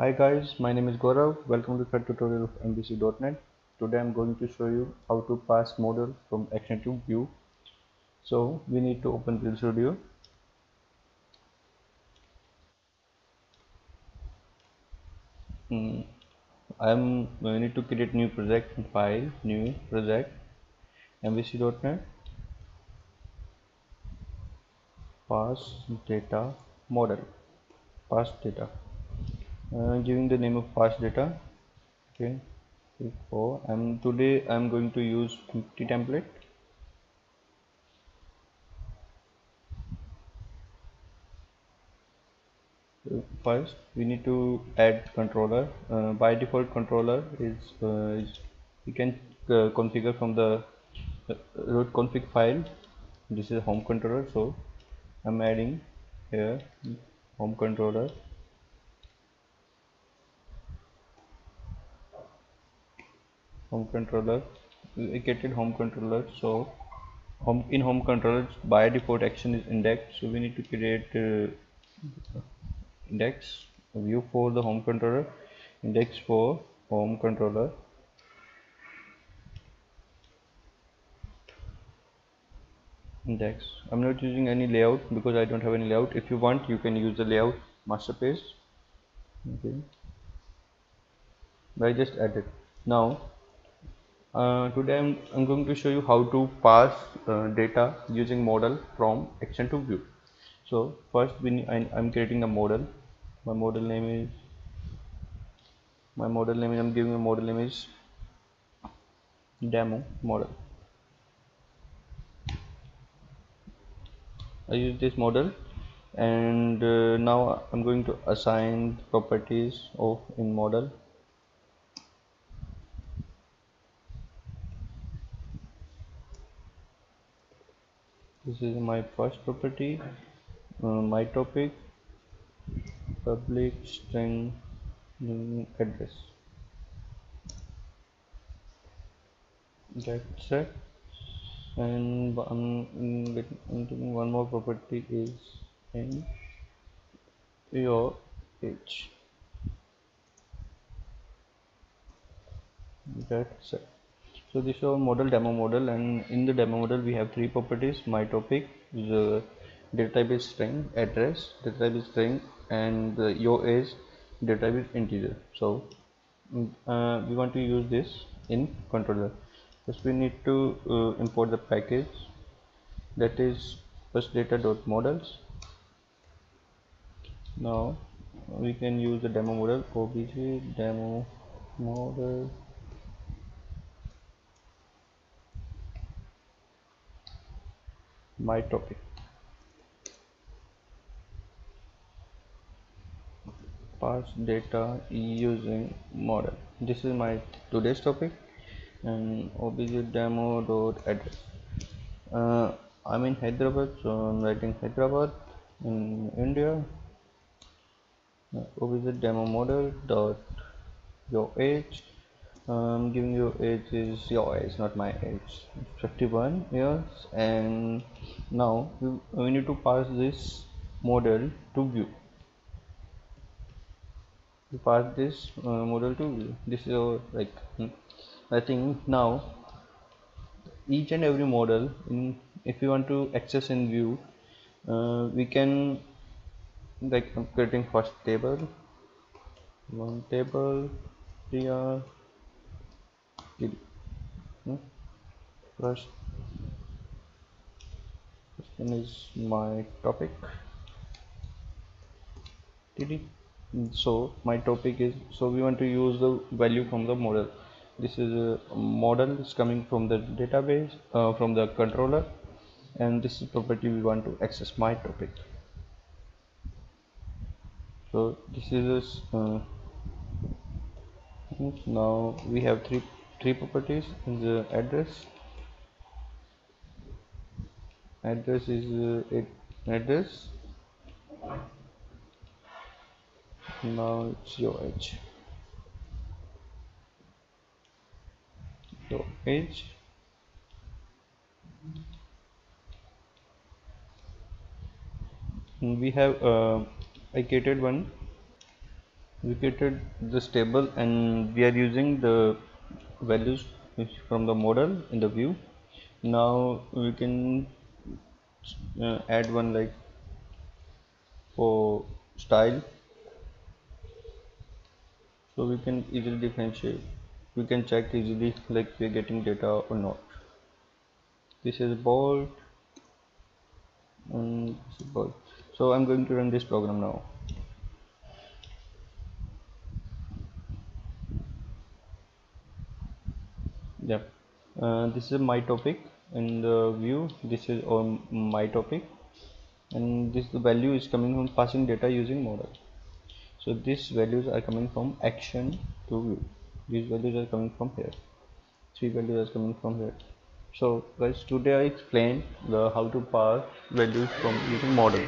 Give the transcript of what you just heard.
Hi guys, my name is Gaurav. Welcome to third tutorial of MVC.NET. Today I'm going to show you how to pass model from action to view. So we need to open Visual Studio. Mm, I'm we need to create new project file, new project, MVC.NET, pass data model, pass data. Uh, giving the name of pass data. Okay, before I'm today I'm going to use empty template. First we need to add controller. Uh, by default controller is, uh, is you can uh, configure from the uh, route config file. This is home controller. So I'm adding here home controller home controller we getted home controller. So home in home controller by default action is index. So we need to create uh, index view for the home controller index for home controller. Index. I'm not using any layout because I don't have any layout. If you want you can use the layout master page okay I just added. Now uh, today I'm, I'm going to show you how to pass uh, data using model from action to view. So first we I, I'm creating a model. My model name is my model name I'm giving a model name is demo model. I use this model and uh, now I'm going to assign properties of in model this is my first property uh, my topic public string address. That's it. And one more property is in your age. That's it so this is our model demo model and in the demo model we have three properties my topic the data type is string address data type is string and the your age data type is integer. So mm, uh, we want to use this in controller. First we need to uh, import the package. That is first data dot models now we can use the demo model obj demo model my topic pass data using model. This is my today's topic. And obj demo dot address uh, I'm in Hyderabad so I'm writing Hyderabad in India. Obj demo model dot your age um, giving you age is your age not my age. 51 years and now we, we need to pass this model to view. We pass this uh, model to view. This is our like hmm, I think now each and every model in if you want to access in view uh, we can like I'm creating first table. One table here first one is my topic. So my topic is so we want to use the value from the model. This is a model is coming from the database uh, from the controller. And this is property we want to access my topic. So this is uh, now we have three three properties in the address. Address is uh, address. Now it's your age. Your age. We have uh, I created one. We created this table and we are using the values from the model in the view. Now we can uh, add one like for style. So we can easily differentiate. We can check easily like we're getting data or not. This is bold and this is bold so I'm going to run this program now yeah uh, this is my topic in the view. This is on my topic. And this value is coming from passing data using model. So these values are coming from action to view. These values are coming from here. Three values are coming from here. So guys today I explained the how to pass values from using model